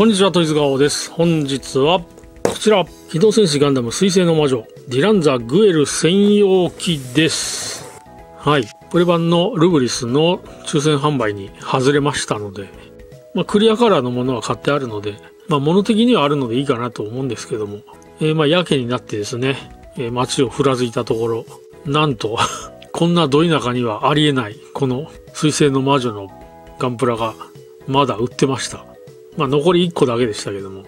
こんにちは、トイズガオです。本日は、こちら、機動戦士ガンダム水星の魔女、ディランザ・グエル専用機です。はい。プレ版のルブリスの抽選販売に外れましたので、まあ、クリアカラーのものは買ってあるので、まあ、物的にはあるのでいいかなと思うんですけども、えーまあ、やけになってですね、えー街をふらついたところ、なんと、こんなど田舎にはありえない、この水星の魔女のガンプラがまだ売ってました。まあ残り1個だけでしたけども。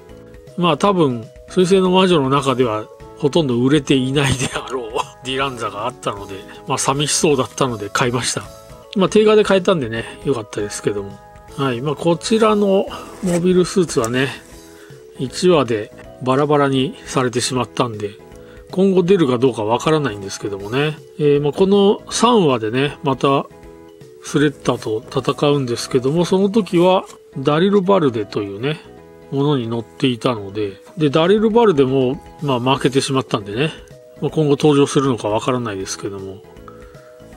まあ多分、水星の魔女の中ではほとんど売れていないであろう ディランザがあったので、まあ寂しそうだったので買いました。まあ定価で買えたんでね、良かったですけども。はい。まあこちらのモビルスーツはね、1話でバラバラにされてしまったんで、今後出るかどうかわからないんですけどもね。えーまあこの3話でね、またスレッタと戦うんですけども、その時はダリル・バルデというね、ものに乗っていたので、で、ダリル・バルデも、まあ負けてしまったんでね、まあ、今後登場するのかわからないですけども、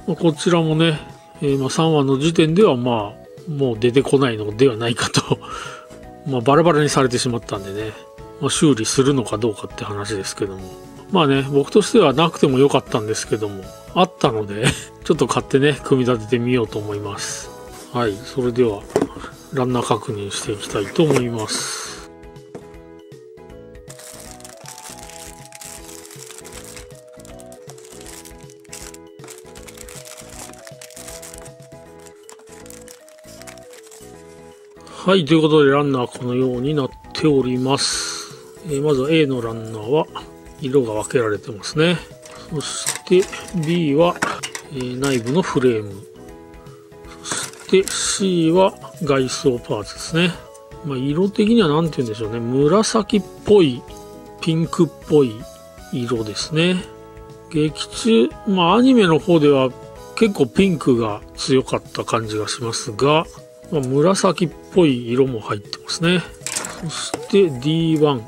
まあ、こちらもね、えーまあ3話の時点ではまあ、もう出てこないのではないかと、まあバラバラにされてしまったんでね、まあ、修理するのかどうかって話ですけども、まあね、僕としてはなくてもよかったんですけども、あったので、ちょっと買ってね、組み立ててみようと思います。はい、それでは、ランナー確認していきたいと思います。はい、ということでランナーこのようになっております。えまずは A のランナーは色が分けられてますね。そして B は、え内部のフレーム。そして C は外装パーツですね。まあ、色的には何て言うんでしょうね。紫っぽい、ピンクっぽい色ですね。劇中、まあアニメの方では結構ピンクが強かった感じがしますが、まあ、紫っぽい色も入ってますね。そして D1、は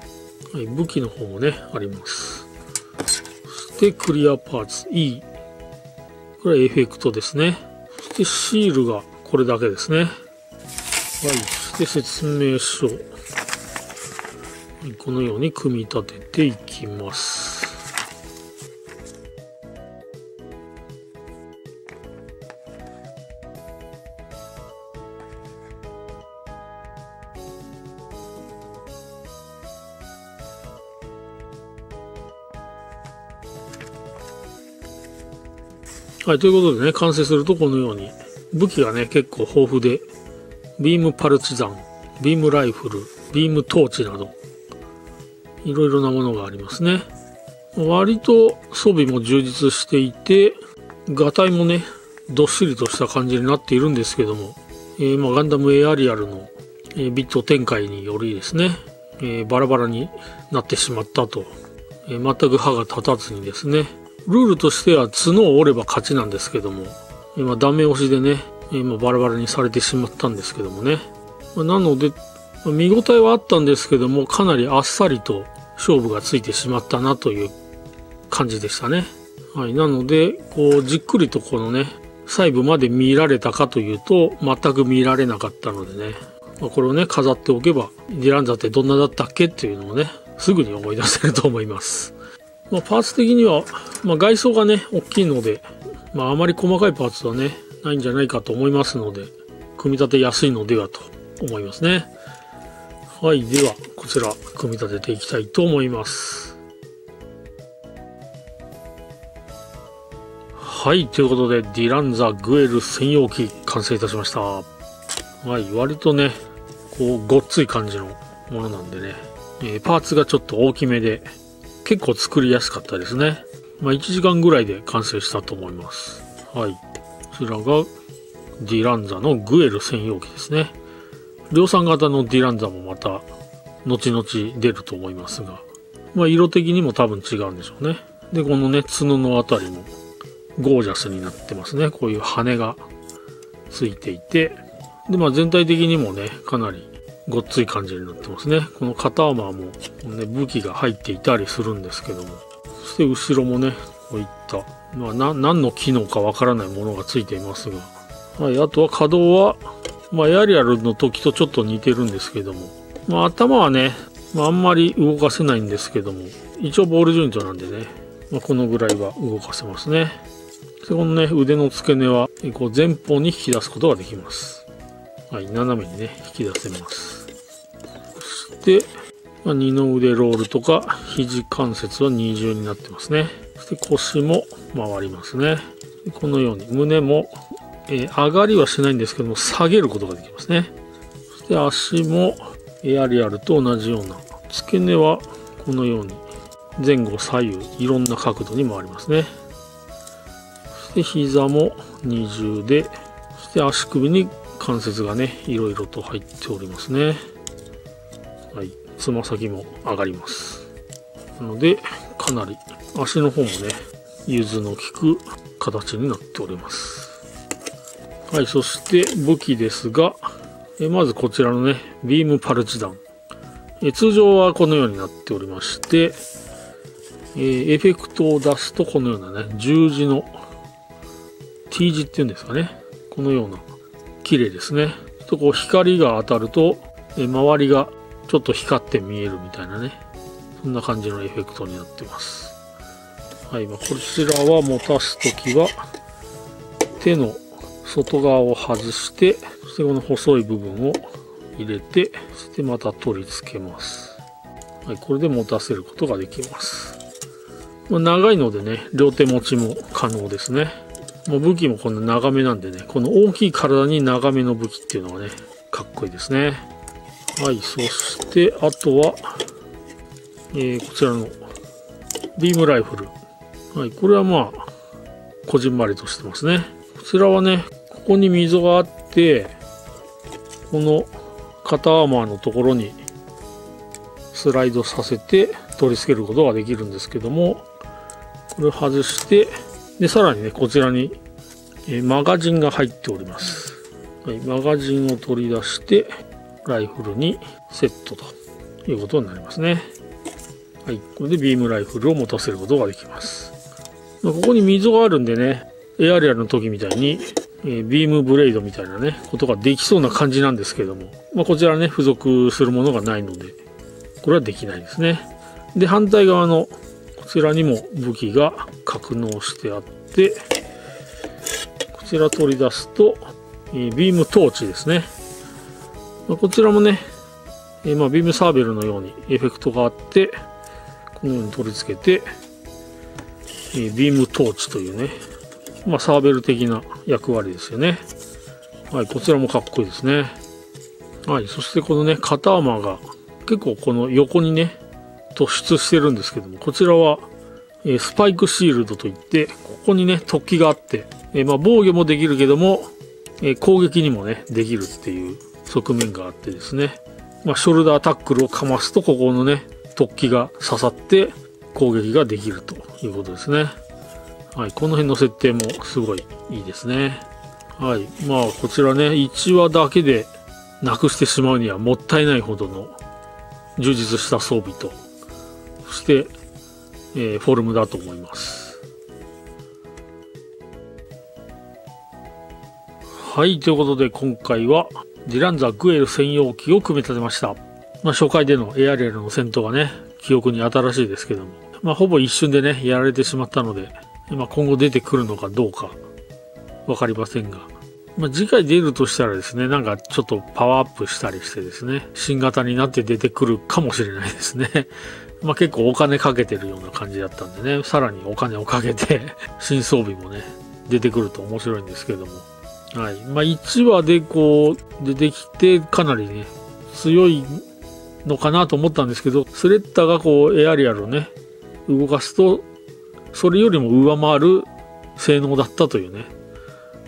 い、武器の方もね、あります。そしてクリアパーツ E。これはエフェクトですね。そしてシールがこれだけですね。はい。そして説明書。このように組み立てていきます。はい、ということでね、完成するとこのように、武器がね、結構豊富で、ビームパルチザン、ビームライフル、ビームトーチなど、いろいろなものがありますね。割と装備も充実していて、ガタイもね、どっしりとした感じになっているんですけども、えーまあ、ガンダムエアリアルの、えービット展開によりですね、えーバラバラになってしまったと、え全く歯が立たずにですね、ルールとしては角を折れば勝ちなんですけども、今ダメ押しでね、今バラバラにされてしまったんですけどもね。なので、見応えはあったんですけども、かなりあっさりと勝負がついてしまったなという感じでしたね。はい。なので、こう、じっくりとこのね、細部まで見られたかというと、全く見られなかったのでね、これをね、飾っておけば、ディランザってどんなだったっけっていうのをね、すぐに思い出せると思います。まあ、パーツ的には、まあ、外装がね、大きいので、まあ、あまり細かいパーツはね、ないんじゃないかと思いますので、組み立てやすいのではと思いますね。はい。では、こちら、組み立てていきたいと思います。はい。ということで、ディランザ・グエル専用機、完成いたしました。はい。割とね、こう、ごっつい感じのものなんでね、えーパーツがちょっと大きめで、結構作りやすかったですね。まあ、1時間ぐらいで完成したと思います。はい。こちらがディランザのグエル専用機ですね。量産型のディランザもまた後々出ると思いますが、まあ色的にも多分違うんでしょうね。で、このね、角のあたりもゴージャスになってますね。こういう羽がついていて、で、まあ全体的にもね、かなりごっつい感じになってますね。この肩アーマーも、ね、武器が入っていたりするんですけども、そして後ろもね、こういった、まあ、な何の機能かわからないものがついていますが、はい、あとは稼働は、まあ、エアリアルの時とちょっと似てるんですけども、まあ、頭はね、まあ、あんまり動かせないんですけども、一応ボールジョイントなんでね、まあ、このぐらいは動かせますね。で、このね、腕の付け根は、こう前方に引き出すことができます。はい、斜めにね、引き出せます。そして、まあ、二の腕ロールとか、肘関節は二重になってますね。そして腰も回りますね。このように、胸も、えー、上がりはしないんですけども、下げることができますね。そして足も、エアリアルと同じような、付け根はこのように前後左右いろんな角度に回りますね。そして膝も二重で、そして足首に関節がね、いろいろと入っておりますね。つま先も上がります。なので、かなり足の方もね、融通の利く形になっております。はい、そして武器ですが、えまずこちらのね、ビームパルチ弾。え通常はこのようになっておりまして、え、エフェクトを出すとこのようなね、十字の T 字っていうんですかね。このような、綺麗ですねちょっ。とこう光が当たると、え周りがちょっと光って見えるみたいなね。そんな感じのエフェクトになってます。はい、まあ、こちらは持たすときは、手の外側を外して、そしてこの細い部分を入れて、そしてまた取り付けます。はい、これで持たせることができます。まあ、長いのでね、両手持ちも可能ですね。もう武器もこんな長めなんでね、この大きい体に長めの武器っていうのがね、かっこいいですね。はい、そして、あとは、えー、こちらのビームライフル。はい、これはまあ、こじんまりとしてますね。こちらはね、ここに溝があって、この肩アーマーのところにスライドさせて取り付けることができるんですけども、これを外して、で、さらにね、こちらに、えマガジンが入っております。はい、マガジンを取り出して、ライフルにセットということになりますね。はい、これでビームライフルを持たせることができます。ま、ここに溝があるんでね、エアリアルの時みたいに、えー、ビームブレイドみたいなね、ことができそうな感じなんですけども、まあ、こちらね、付属するものがないので、これはできないですね。で、反対側のこちらにも武器が格納してあって、こちら取り出すと、えー、ビームトーチですね。まあ、こちらもね、えー、まあ、ビームサーベルのようにエフェクトがあって、このように取り付けて、えー、ビームトーチというね、まあ、サーベル的な役割ですよね。はい、こちらもかっこいいですね。はい、そしてこのね、肩アーマーが結構この横にね、突出してるんですけども、こちらは、えー、スパイクシールドといって、ここにね、突起があって、えー、まあ、防御もできるけども、えー、攻撃にもね、できるっていう側面があってですね、まあ、ショルダータックルをかますと、ここのね、突起が刺さって攻撃ができるということですね。はい、この辺の設定もすごいいいですね。はい、まあ、こちらね、1話だけでなくしてしまうにはもったいないほどの充実した装備とそして、えー、フォルムだと思います。はい、ということで今回はディランザ・グエル専用機を組み立てました。まあ、初回でのエアリアルの戦闘がね、記憶に新しいですけども、まあ、ほぼ一瞬でね、やられてしまったので、まあ、今後出てくるのかどうか、わかりませんが、まあ、次回出るとしたらですね、なんかちょっとパワーアップしたりしてですね、新型になって出てくるかもしれないですね。まあ、結構お金かけてるような感じだったんでね、さらにお金をかけて 新装備もね、出てくると面白いんですけども。はい。まあ、1話でこう、出てきて、かなりね、強いのかなと思ったんですけど、スレッタがこう、エアリアルをね、動かすと、それよりも上回る性能だったというね、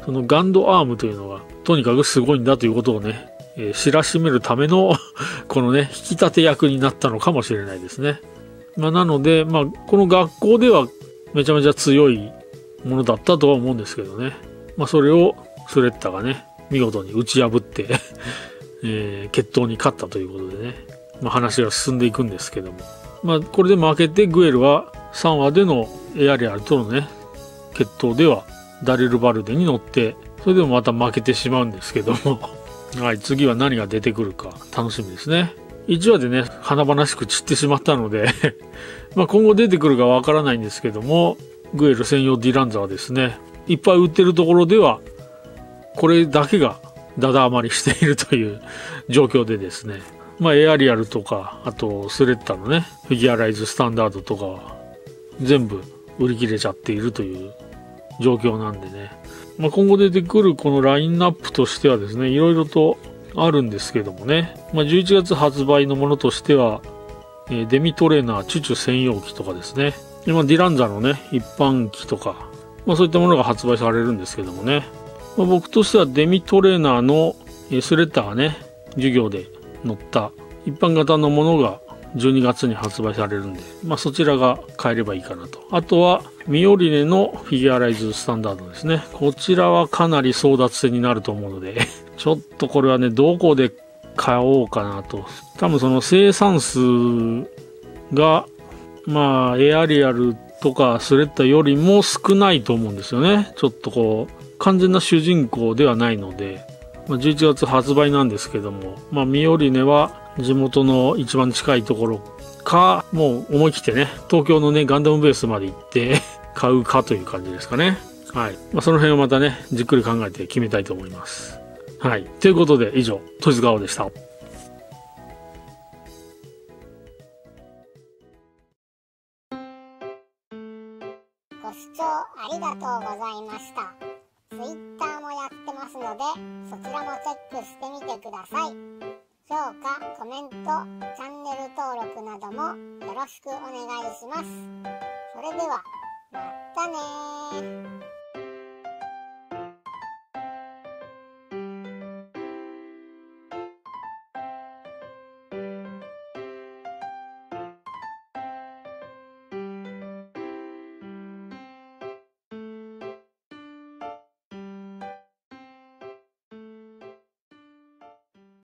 そのガンドアームというのが、とにかくすごいんだということをね、えー、知らしめるための このね、引き立て役になったのかもしれないですね。まあ、なので、まあ、この学校ではめちゃめちゃ強いものだったとは思うんですけどね。まあ、それをスレッタがね、見事に打ち破ってえー、決闘に勝ったということでね、まあ、話が進んでいくんですけども。まあ、これで負けてグエルは3話でのエアリアルとのね、決闘ではダレル・バルデに乗って、それでもまた負けてしまうんですけども はい、次は何が出てくるか楽しみですね。1話でね、華々しく散ってしまったので まあ今後出てくるかわからないんですけども、グエル専用ディランザはですね、いっぱい売ってるところでは、これだけがだだ余りしているという状況でですね、まあエアリアルとか、あとスレッタのね、フィギュアライズスタンダードとかは全部売り切れちゃっているという状況なんでね、まあ、今後出てくるこのラインナップとしてはですね、いろいろとあるんですけどもね、まあ、11月発売のものとしては、え、デミトレーナーチュチュ専用機とかですね、今ディランザのね、一般機とか、まあ、そういったものが発売されるんですけどもね、まあ、僕としてはデミトレーナーの、スレッターがね、授業で乗った一般型のものが12月に発売されるんで、まあ、そちらが買えればいいかなと。あとは、ミオリネのフィギュアライズスタンダードですね。こちらはかなり争奪戦になると思うので ちょっとこれはね、どこで買おうかなと。多分その生産数が、まあ、エアリアルとかスレッタよりも少ないと思うんですよね。ちょっとこう、完全な主人公ではないので、まあ、11月発売なんですけども、まあ、ミオリネは地元の一番近いところか、もう思い切ってね、東京のね、ガンダムベースまで行って 買うかという感じですかね。はい。まあ、その辺をまたね、じっくり考えて決めたいと思います。はい。ということで、以上、トイズガオでした。ご視聴ありがとうございました。そちらもチェックしてみてください。評価、コメント、チャンネル登録などもよろしくお願いします。それでは、またね